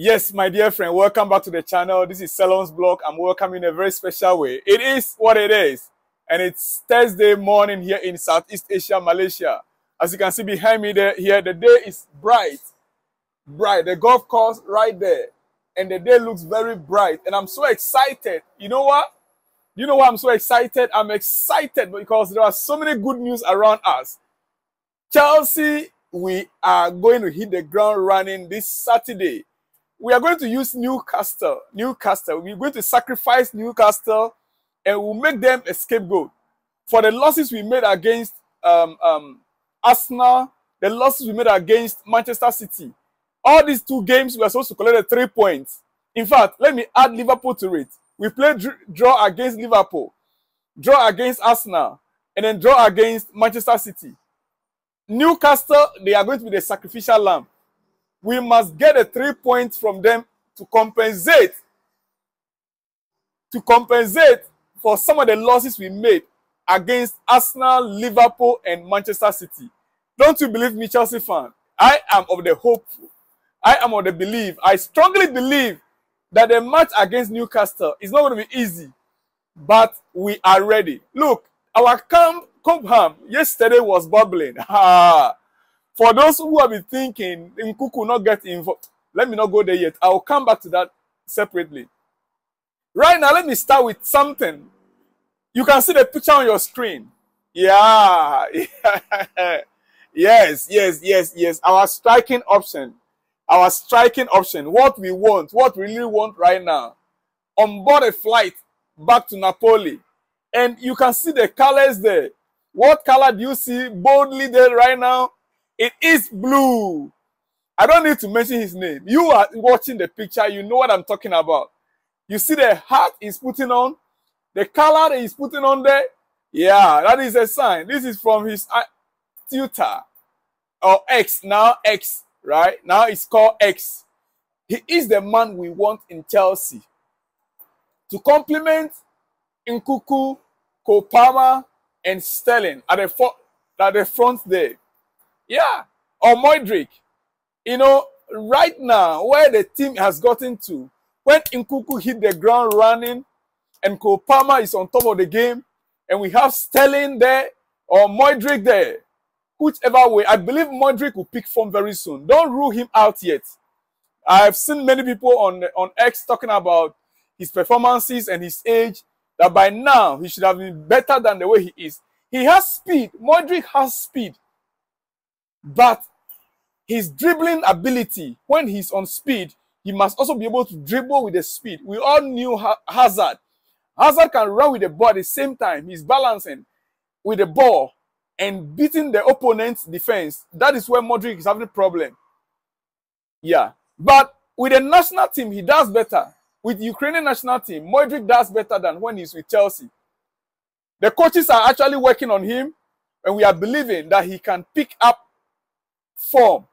Yes, my dear friend, welcome back to the channel. This is Selorm's blog. I'm welcoming in a very special way. It is what it is, and it's Thursday morning here in Southeast Asia, Malaysia. As you can see behind me there, here, the day is bright, bright. The golf course right there, and the day looks very bright, and I'm so excited. You know what? You know why I'm so excited? I'm excited because there are so many good news around us. Chelsea, we are going to hit the ground running this Saturday we are going to use Newcastle. Newcastle. We're going to sacrifice Newcastle and we'll make them a scapegoat for the losses we made against um, um, Arsenal, the losses we made against Manchester City. All these two games, we are supposed to collect three points. In fact, let me add Liverpool to it. We played draw against Liverpool, draw against Arsenal, and then draw against Manchester City. Newcastle, they are going to be the sacrificial lamb we must get a three points from them to compensate to compensate for some of the losses we made against Arsenal, Liverpool, and Manchester City. Don't you believe me, Chelsea fan? I am of the hope. I am of the belief. I strongly believe that the match against Newcastle is not going to be easy, but we are ready. Look, our camp, Cobham yesterday was bubbling. For those who have been thinking Nkunku not get involved, let me not go there yet. I'll come back to that separately. Right now, let me start with something. You can see the picture on your screen. Yeah. yes, yes, yes, yes. Our striking option. Our striking option. What we want, what we really want right now. On board a flight back to Napoli. And you can see the colors there. What color do you see boldly there right now? It is blue. I don't need to mention his name. You are watching the picture. You know what I'm talking about. You see the hat he's putting on, the color that he's putting on there. Yeah, that is a sign. This is from his uh, Twitter or X, now X, right? Now it's called X. He is the man we want in Chelsea to complement Nkunku, Kopama, and Sterling at the, at the front there. Yeah. Or Mudryk. You know, right now, where the team has gotten to, when Nkunku hit the ground running and Cole Palmer is on top of the game, and we have Sterling there or Mudryk there, whichever way, I believe Mudryk will pick form very soon. Don't rule him out yet. I've seen many people on, on X talking about his performances and his age, that by now he should have been better than the way he is. He has speed. Mudryk has speed. But his dribbling ability, when he's on speed, he must also be able to dribble with the speed. We all knew Hazard. Hazard can run with the ball at the same time. He's balancing with the ball and beating the opponent's defense. That is where Mudryk is having a problem. Yeah. But with the national team, he does better. With Ukrainian national team, Mudryk does better than when he's with Chelsea. The coaches are actually working on him, and we are believing that he can pick up form.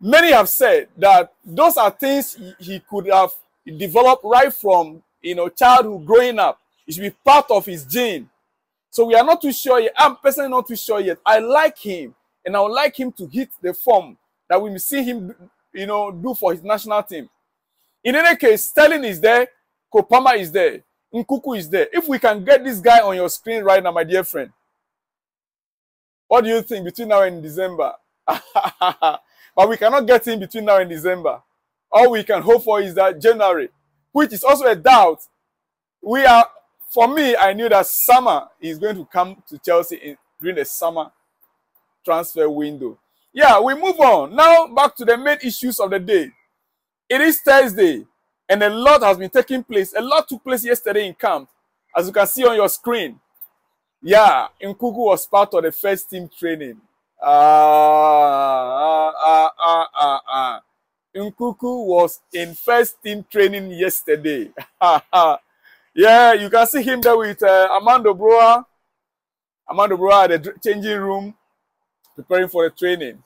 Many have said that those are things he could have developed right from you know childhood growing up. It should be part of his gene. So we are not too sure yet. I'm personally not too sure yet. I like him, and I would like him to hit the form that we see him, you know, do for his national team. In any case, Sterling is there, Cole Palmer is there, Nkunku is there. If we can get this guy on your screen right now, my dear friend, what do you think between now and December? but we cannot get in between now and December. All we can hope for is that January, which is also a doubt. We are, for me, I knew that summer is going to come to Chelsea in, during the summer transfer window. Yeah, we move on. Now back to the main issues of the day. It is Thursday, and a lot has been taking place. A lot took place yesterday in camp, as you can see on your screen. Yeah, Nkunku was part of the first team training. Ah, ah, ah, ah, ah. Nkunku was in first team training yesterday. yeah, you can see him there with uh, Armando Broja. Armando Broja at the changing room, preparing for the training.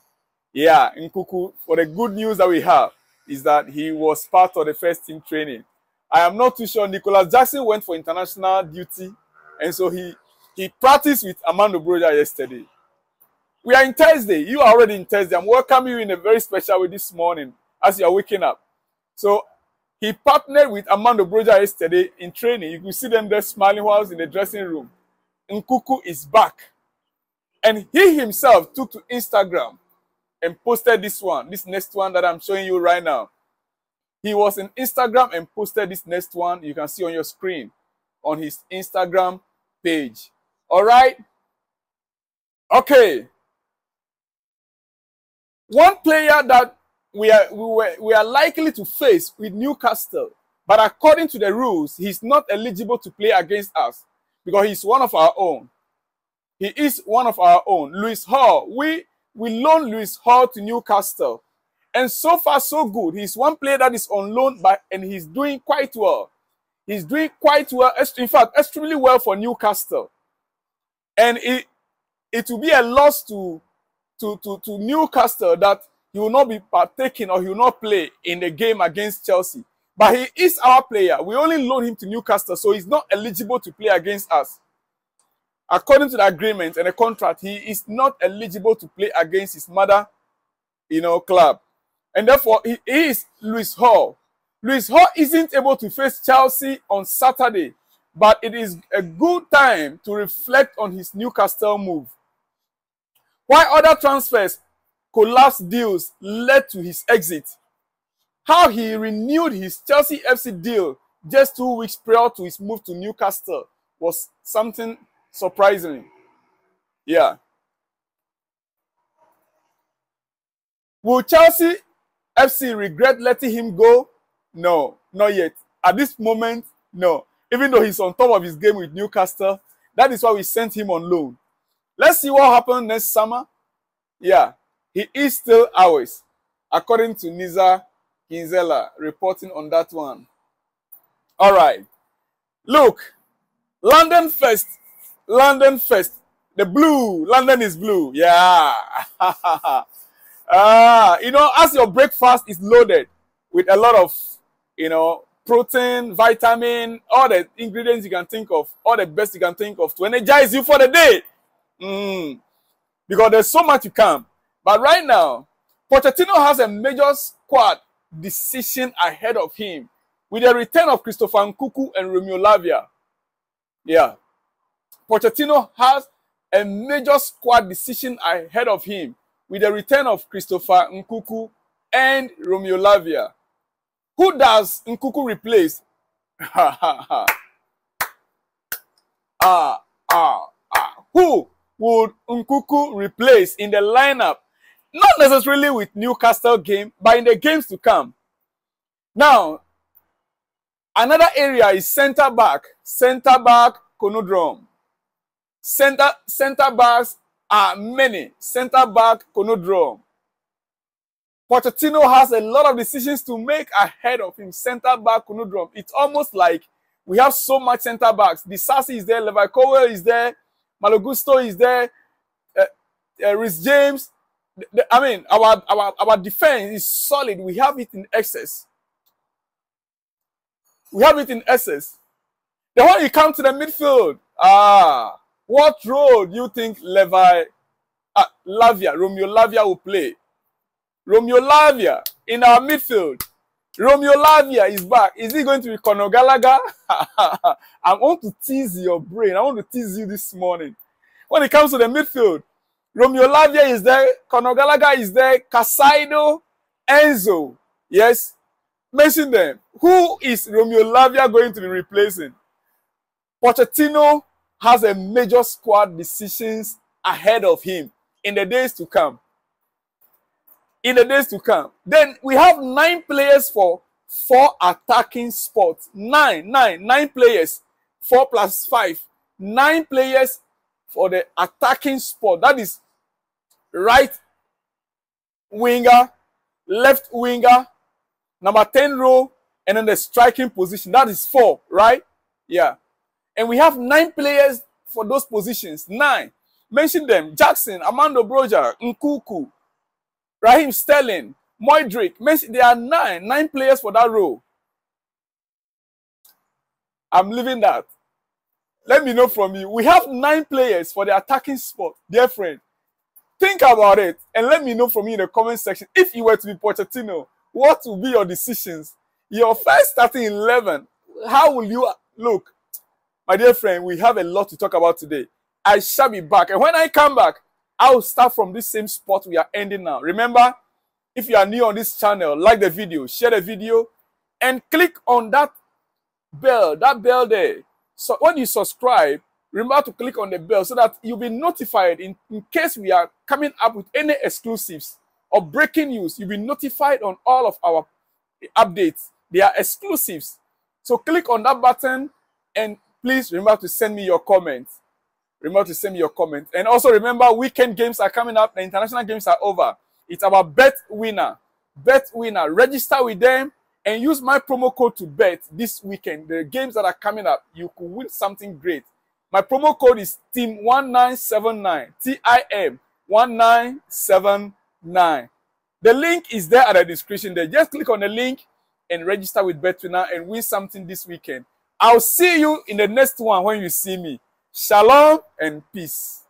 Yeah, Nkunku, for the good news that we have is that he was part of the first team training. I am not too sure. Nicolas Jackson went for international duty, and so he he practiced with Armando Broja yesterday. We are in Thursday. You are already in Thursday. I'm welcoming you in a very special way this morning as you are waking up. So he partnered with Armando Broja yesterday in training. You could see them there smiling whilst in the dressing room. Nkunku is back. And he himself took to Instagram and posted this one, this next one that I'm showing you right now. He was in Instagram and posted this next one you can see on your screen on his Instagram page. All right? Okay. One player that we are we, were, we are likely to face with Newcastle, but according to the rules, he's not eligible to play against us because he's one of our own. He is one of our own. Lewis Hall. We we loaned Lewis Hall to Newcastle. And so far, so good. He's one player that is on loan, but and he's doing quite well. He's doing quite well, in fact, extremely well for Newcastle. And it it will be a loss to to, to, to Newcastle that he will not be partaking or he will not play in the game against Chelsea. But he is our player. We only loan him to Newcastle, so he's not eligible to play against us. According to the agreement and the contract, he is not eligible to play against his mother, you know, club. And therefore, he is Lewis Hall. Lewis Hall isn't able to face Chelsea on Saturday, but it is a good time to reflect on his Newcastle move. While other transfers, collapsed deals led to his exit. How he renewed his Chelsea FC deal just two weeks prior to his move to Newcastle was something surprising. Yeah. Will Chelsea FC regret letting him go? No, not yet. At this moment, no. Even though he's on top of his game with Newcastle, that is why we sent him on loan. Let's see what happens next summer. Yeah, he is still ours, according to Nizaar Kinsella reporting on that one. All right. Look, London first. London first. The blue. London is blue. Yeah. Ah, you know, as your breakfast is loaded with a lot of, you know, protein, vitamin, all the ingredients you can think of, all the best you can think of to energize you for the day. Mm. Because there's so much to come. But right now, Pochettino has a major squad decision ahead of him with the return of Christopher Nkunku and Romeo Lavia. Yeah. Pochettino has a major squad decision ahead of him with the return of Christopher Nkunku and Romeo Lavia. Who does Nkunku replace? ah, ah, ah. Who would Nkunku replace in the lineup? Not necessarily with Newcastle game, but in the games to come. Now, another area is center back. Center back conundrum. Center, center backs are many. Center back conundrum. Pochettino has a lot of decisions to make ahead of him. Center back conundrum. It's almost like we have so much center backs. Disasi is there, Levi Colwill is there, Malo Gusto is there, uh, uh, Reece James. The, the, I mean, our, our, our defense is solid. We have it in excess. We have it in excess. The when you come to the midfield, ah, what role do you think Levi uh, Lavia, Romeo Lavia will play? Romeo Lavia in our midfield. Romeo Lavia is back. Is he going to be Conor Gallagher? I want to tease your brain. I want to tease you this morning. When it comes to the midfield, Romeo Lavia is there. Conor Gallagher is there. Caicedo, Enzo. Yes. Mention them. Who is Romeo Lavia going to be replacing? Pochettino has a major squad decisions ahead of him in the days to come. In the days to come. Then we have nine players for four attacking spots. Nine, nine, nine players. Four plus five. Nine players for the attacking spot. That is right winger, left winger, number 10 row, and then the striking position. That is four, right? Yeah. And we have nine players for those positions. Nine. Mention them. Jackson, Armando Broja, Nkunku, Raheem Sterling, Mudryk. Mention, there are nine. Nine players for that role. I'm leaving that. Let me know from you. We have nine players for the attacking spot. Dear friend, think about it and let me know from you in the comment section. If you were to be Pochettino, what will be your decisions? Your first starting 11. How will you look? My dear friend, we have a lot to talk about today. I shall be back. And when I come back, I'll start from this same spot we are ending now. Remember, if you are new on this channel, like the video, share the video, and click on that bell, that bell there. So when you subscribe, remember to click on the bell so that you'll be notified in, in case we are coming up with any exclusives or breaking news. You'll be notified on all of our updates. They are exclusives. So click on that button and please remember to send me your comments. Remember to send me your comments. And also remember, weekend games are coming up. The international games are over. It's our bet winner. BetWinner. Register with them and use my promo code to bet this weekend. The games that are coming up, you could win something great. My promo code is TIM1979. T-I-M 1979. The link is there at the description there. Just click on the link and register with BetWinner and win something this weekend. I'll see you in the next one when you see me. Shalom and peace.